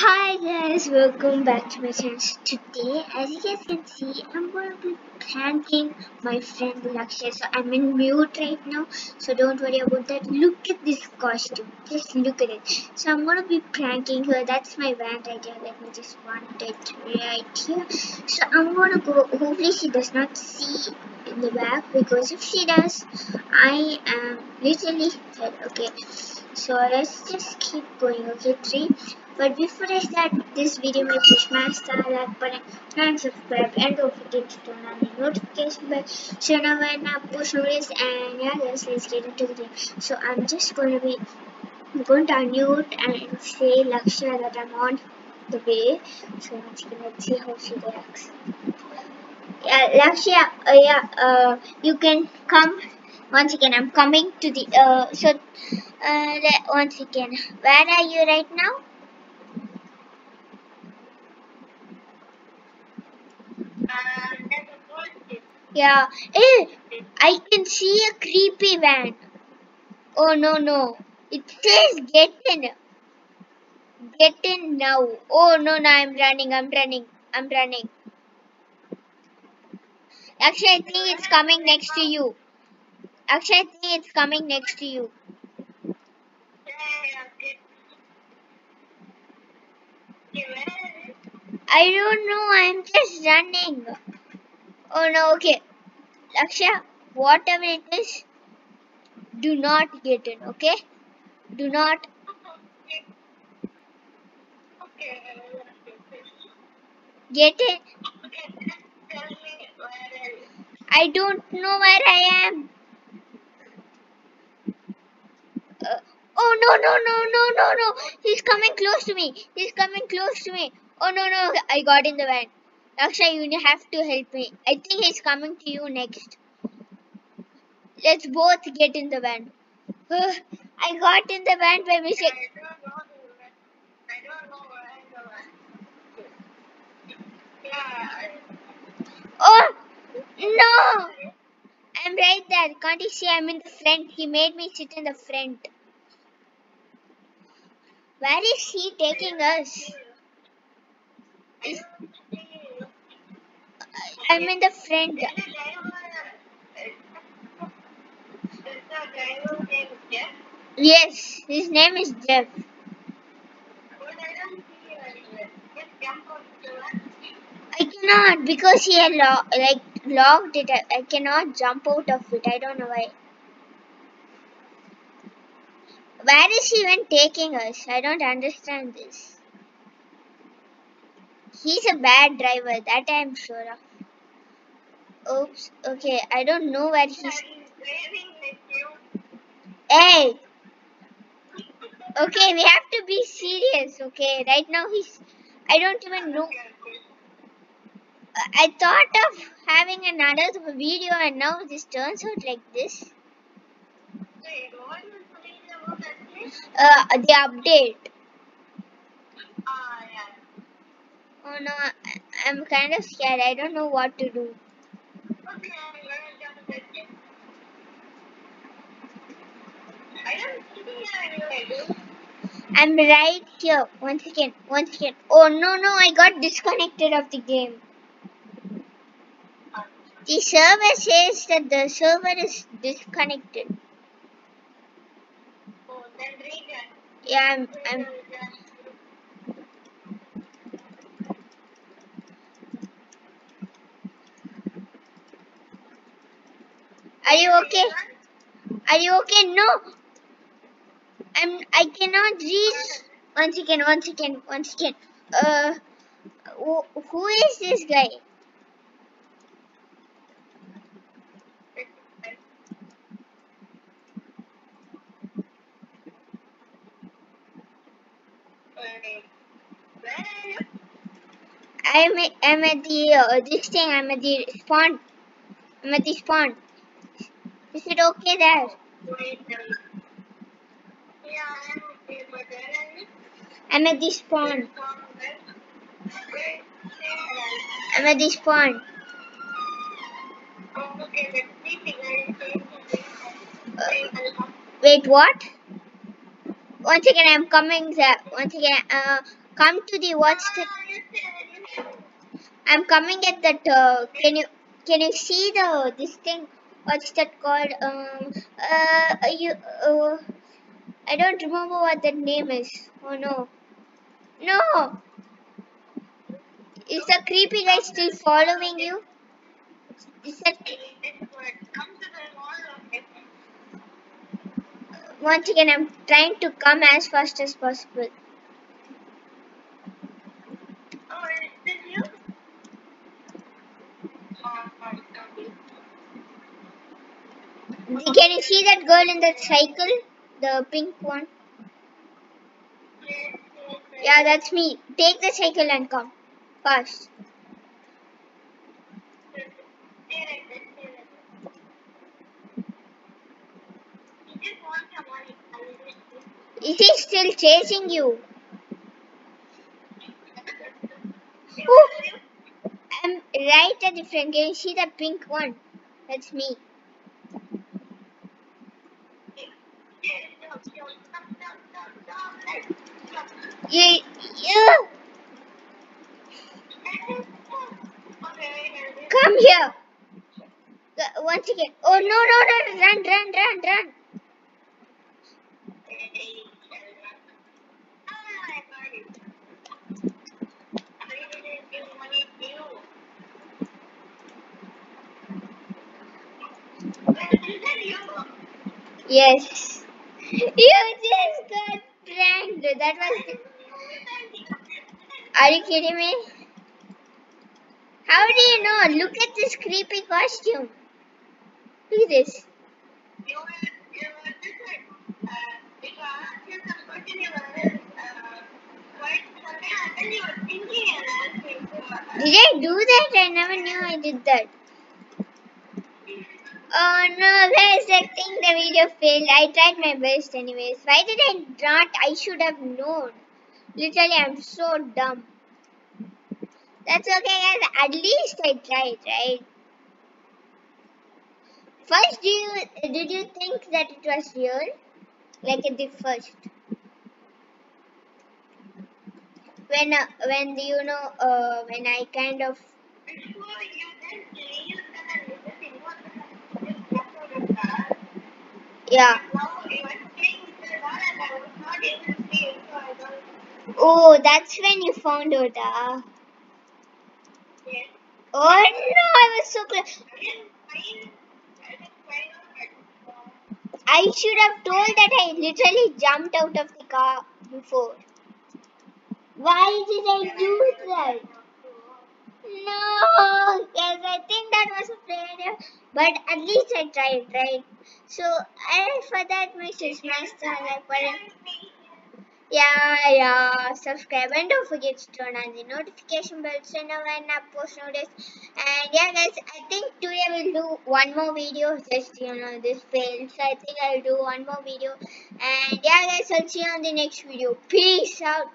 Hi guys, welcome back to my channel. Today, as you guys can see, I'm going to be pranking my friend Lakshya. So I'm in mute right now, so don't worry about that. Look at this costume, just look at it. So I'm going to be pranking her. That's my van right here. Let me just want it right here. So I'm going to go. Hopefully she does not see in the back because if she does, I am literally dead. Okay. So let's just keep going. Okay, three. But before I start this video, make sure smash that like button and subscribe and don't forget to turn on the notification bell so now when I post videos and yeah guys let's get into the game. So I'm just to be going to unmute and say Lakshya that I'm on the way. So let's see how she reacts. Yeah, Lakshya, uh, yeah, uh, you can come. Once again i'm coming to the uh so uh once again where are you right now? Yeah hey i can see a creepy van. Oh no no. It says get in. Get in now. Oh no no i'm running i'm running i'm running think it's coming next to you think it's coming next to you I don't know, I'm just running. Oh no, okay. Lakshya, whatever it is, do not get in, okay? Do not. Get in. I don't know where I am. Uh, oh no, no, no, no, no, no. He's coming close to me. He's coming close to me. Oh no, no. I got in the van. Lakshya, you have to help me. I think he's coming to you next. Let's both get in the van. Uh, I got in the van by mistake. Oh no! I'm right there. Can't you see I'm in the front? He made me sit in the front. Where is he taking us? I'm in the front. Yes, his name is Jeff. I cannot because he like locked it. I cannot jump out of it. I don't know why. Where is he even taking us? I don't understand this. He's a bad driver, that I am sure of. Oops, okay, I don't know where he's. Hey! Okay, we have to be serious, okay? Right now he's. I don't even know. I thought of having another video and now this turns out like this. Uh, the update. Oh no, I, am kind of scared. I don't know what to do. I'm right here. Once again, once again. Oh no, no, I got disconnected of the game. The server says that the server is disconnected. Yeah, I'm, I'm Are you okay? Are you okay? No. I'm I cannot reach once again, once again, once again. Uh who is this guy? I'm at, I'm at the uh, this thing. I'm at the spawn. I'm at the spawn. Is it okay there? I'm at the spawn. I'm at the spawn. Uh, wait, what? Once again, I'm coming there. Once again, uh, come to the what's the I'm coming at that uh, can you can you see the this thing? What's that called? Um uh you uh, I don't remember what that name is. Oh no. No! Is the creepy guy still following you? Is that once again I'm trying to come as fast as possible Can you see that girl in that cycle? The pink one? Yeah, that's me. Take the cycle and come. Fast. Is he still chasing you? Ooh, I'm front. Can you see the pink one? That's me. Yeah, yeah. Come here. Once again. Oh no no no! Run run run run! Yes. You just got pranked. That was. Are you kidding me? How do you know? Look at this creepy costume. Look at this. Did I do that? I never knew I did that. Oh no, guys, I think the video failed. I tried my best anyways. Why did I not? I should have known. Literally, I'm so dumb. That's okay, guys. At least I tried, right? First, do you did you think that it was real? Like at the first, when uh, when you know uh, when I kind of yeah. Oh, that's when you found out. Uh. Oh no, I was so close. I should have told that I literally jumped out of the car before. Why did I do that? No, yes, I think that was a failure, but at least I tried, right? So, I for that, Mr. Smash the like button. Yeah, yeah, subscribe and don't forget to turn on the notification bell so you know when I post notice. And yeah, guys, I think today I will do one more video. Just you know, this failed, so I think I'll do one more video. And yeah, guys, I'll see you on the next video. Peace out.